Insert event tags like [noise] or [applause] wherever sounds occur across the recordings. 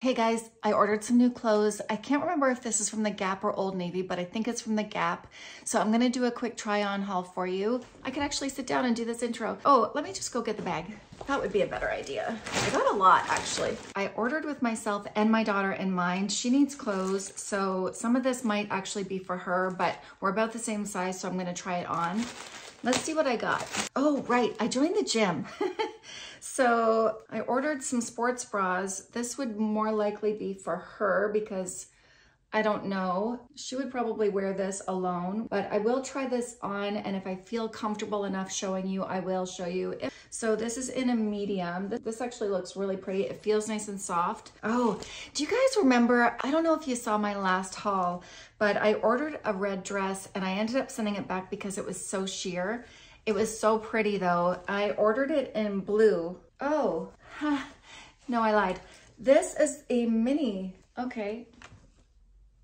Hey guys, I ordered some new clothes. I can't remember if this is from the Gap or Old Navy, but I think it's from the Gap. So I'm gonna do a quick try on haul for you. I can actually sit down and do this intro. Oh, let me just go get the bag. That would be a better idea. I got a lot actually. I ordered with myself and my daughter in mind. She needs clothes, so some of this might actually be for her, but we're about the same size, so I'm gonna try it on. Let's see what I got. Oh, right, I joined the gym. [laughs] so I ordered some sports bras. This would more likely be for her because I don't know. She would probably wear this alone, but I will try this on and if I feel comfortable enough showing you, I will show you. So this is in a medium. This actually looks really pretty. It feels nice and soft. Oh, do you guys remember, I don't know if you saw my last haul, but I ordered a red dress and I ended up sending it back because it was so sheer. It was so pretty though. I ordered it in blue. Oh, huh. no, I lied. This is a mini. Okay,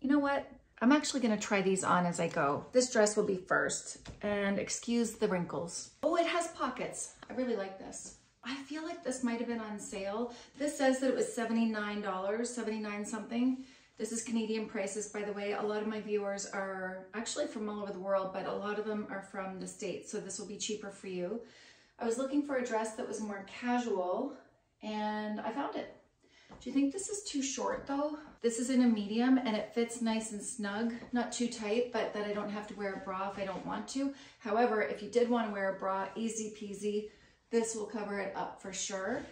you know what? I'm actually gonna try these on as I go. This dress will be first, and excuse the wrinkles. Oh, it has pockets. I really like this. I feel like this might have been on sale. This says that it was $79, 79 something. This is Canadian prices, by the way. A lot of my viewers are actually from all over the world, but a lot of them are from the States, so this will be cheaper for you. I was looking for a dress that was more casual, and I found it. Do you think this is too short though? This is in a medium and it fits nice and snug, not too tight, but that I don't have to wear a bra if I don't want to. However, if you did want to wear a bra, easy peasy, this will cover it up for sure.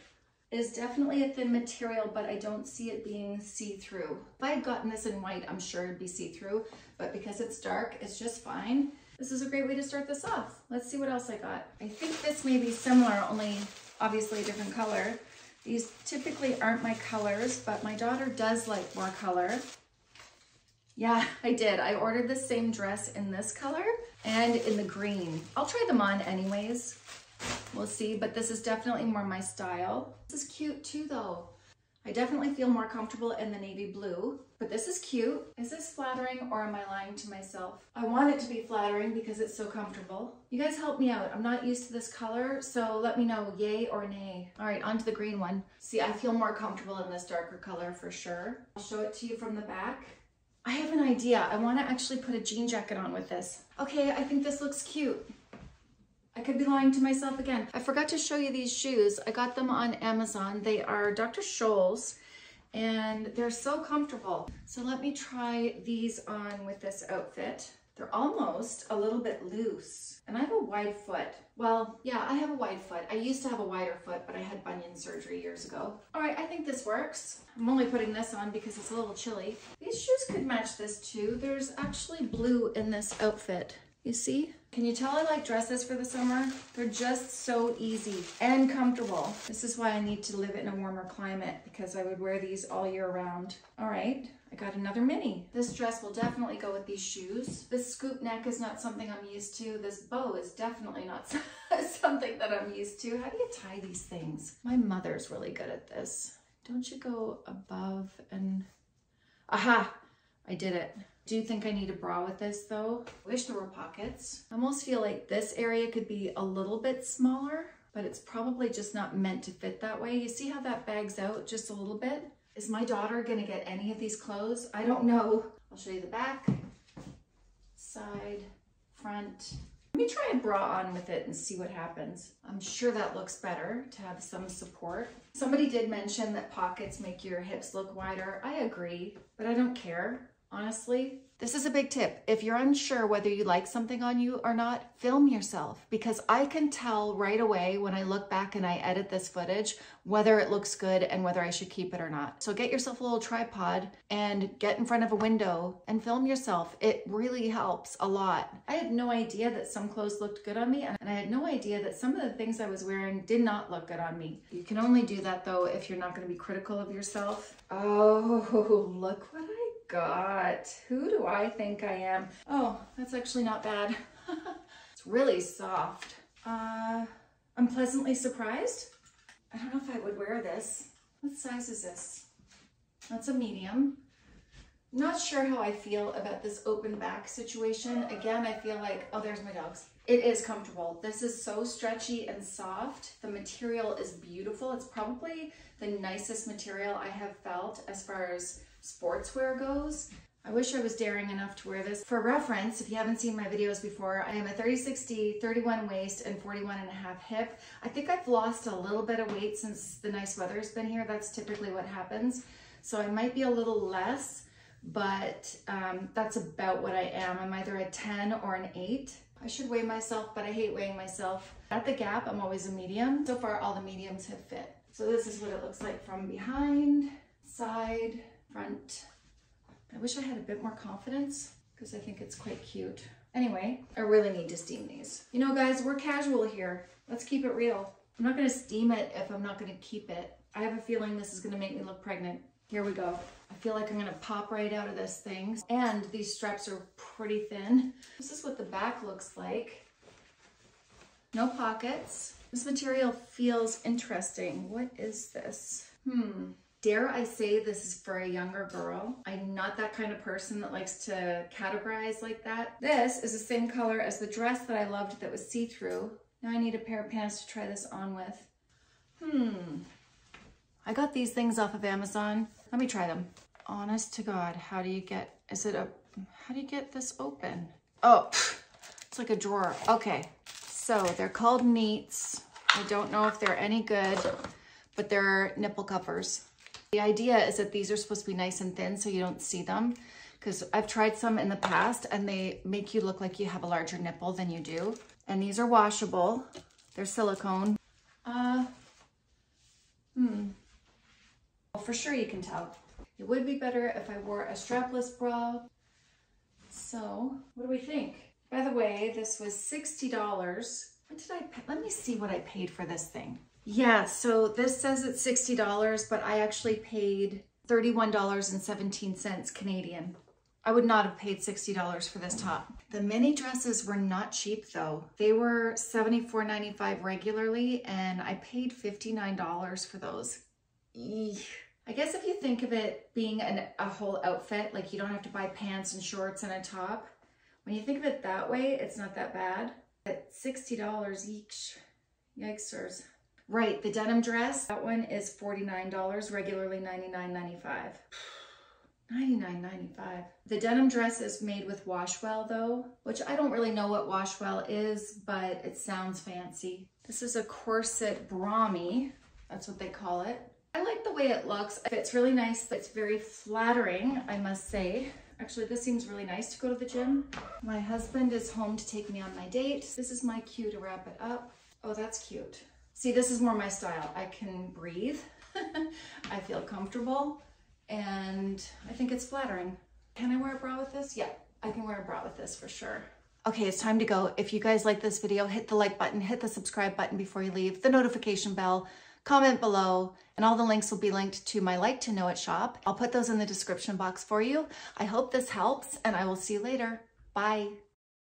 Is definitely a thin material, but I don't see it being see-through. If I had gotten this in white, I'm sure it'd be see-through, but because it's dark, it's just fine. This is a great way to start this off. Let's see what else I got. I think this may be similar, only obviously a different color. These typically aren't my colors, but my daughter does like more color. Yeah, [laughs] I did. I ordered the same dress in this color and in the green. I'll try them on anyways. We'll see, but this is definitely more my style. This is cute too though. I definitely feel more comfortable in the navy blue, but this is cute. Is this flattering or am I lying to myself? I want it to be flattering because it's so comfortable. You guys help me out. I'm not used to this color, so let me know yay or nay. All right, on to the green one. See, I feel more comfortable in this darker color for sure. I'll show it to you from the back. I have an idea. I want to actually put a jean jacket on with this. Okay, I think this looks cute. I could be lying to myself again. I forgot to show you these shoes. I got them on Amazon. They are Dr. Scholl's and they're so comfortable. So let me try these on with this outfit. They're almost a little bit loose and I have a wide foot. Well, yeah, I have a wide foot. I used to have a wider foot, but I had bunion surgery years ago. All right, I think this works. I'm only putting this on because it's a little chilly. These shoes could match this too. There's actually blue in this outfit. You see? Can you tell I like dresses for the summer? They're just so easy and comfortable. This is why I need to live in a warmer climate because I would wear these all year round. All right, I got another mini. This dress will definitely go with these shoes. This scoop neck is not something I'm used to. This bow is definitely not [laughs] something that I'm used to. How do you tie these things? My mother's really good at this. Don't you go above and, aha, I did it. Do you think I need a bra with this though? Wish there were pockets. I almost feel like this area could be a little bit smaller, but it's probably just not meant to fit that way. You see how that bags out just a little bit? Is my daughter gonna get any of these clothes? I don't know. I'll show you the back, side, front. Let me try a bra on with it and see what happens. I'm sure that looks better to have some support. Somebody did mention that pockets make your hips look wider. I agree, but I don't care honestly. This is a big tip. If you're unsure whether you like something on you or not, film yourself because I can tell right away when I look back and I edit this footage whether it looks good and whether I should keep it or not. So get yourself a little tripod and get in front of a window and film yourself. It really helps a lot. I had no idea that some clothes looked good on me and I had no idea that some of the things I was wearing did not look good on me. You can only do that though if you're not gonna be critical of yourself. Oh, [laughs] look what I got? Who do I think I am? Oh, that's actually not bad. [laughs] it's really soft. Uh, I'm pleasantly surprised. I don't know if I would wear this. What size is this? That's a medium. Not sure how I feel about this open back situation. Again, I feel like, oh, there's my dogs. It is comfortable. This is so stretchy and soft. The material is beautiful. It's probably the nicest material I have felt as far as sportswear goes. I wish I was daring enough to wear this. For reference, if you haven't seen my videos before, I am a 30-60, 31 waist, and 41 and a half hip. I think I've lost a little bit of weight since the nice weather's been here. That's typically what happens. So I might be a little less, but um, that's about what I am. I'm either a 10 or an 8. I should weigh myself, but I hate weighing myself. At the Gap, I'm always a medium. So far, all the mediums have fit. So this is what it looks like from behind, side, front. I wish I had a bit more confidence because I think it's quite cute. Anyway, I really need to steam these. You know, guys, we're casual here. Let's keep it real. I'm not gonna steam it if I'm not gonna keep it. I have a feeling this is gonna make me look pregnant. Here we go. I feel like I'm gonna pop right out of this thing. And these straps are pretty thin. This is what the back looks like. No pockets. This material feels interesting. What is this? Hmm. Dare I say this is for a younger girl? I'm not that kind of person that likes to categorize like that. This is the same color as the dress that I loved that was see-through. Now I need a pair of pants to try this on with. Hmm. I got these things off of Amazon. Let me try them. Honest to God, how do you get, is it a, how do you get this open? Oh, [laughs] it's like a drawer. Okay, so they're called Neats. I don't know if they're any good, but they're nipple covers. The idea is that these are supposed to be nice and thin so you don't see them because I've tried some in the past and they make you look like you have a larger nipple than you do. And these are washable. They're silicone. Uh, hmm. Well, for sure you can tell. It would be better if I wore a strapless bra. So, what do we think? By the way, this was $60. What did I pay? Let me see what I paid for this thing. Yeah, so this says it's $60, but I actually paid $31.17 Canadian. I would not have paid $60 for this top. The mini dresses were not cheap though. They were $74.95 regularly and I paid $59 for those. Eesh. I guess if you think of it being an, a whole outfit, like you don't have to buy pants and shorts and a top, when you think of it that way, it's not that bad. At $60 each, yikesers. Right, the denim dress, that one is $49, regularly $99.95. $99.95. The denim dress is made with Washwell though, which I don't really know what Washwell is, but it sounds fancy. This is a corset brami, that's what they call it. I like the way it looks. It's really nice. But it's very flattering, I must say. Actually, this seems really nice to go to the gym. My husband is home to take me on my date. This is my cue to wrap it up. Oh, that's cute. See, this is more my style. I can breathe. [laughs] I feel comfortable and I think it's flattering. Can I wear a bra with this? Yeah, I can wear a bra with this for sure. Okay, it's time to go. If you guys like this video, hit the like button, hit the subscribe button before you leave, the notification bell, comment below, and all the links will be linked to my Like to Know It shop. I'll put those in the description box for you. I hope this helps, and I will see you later. Bye.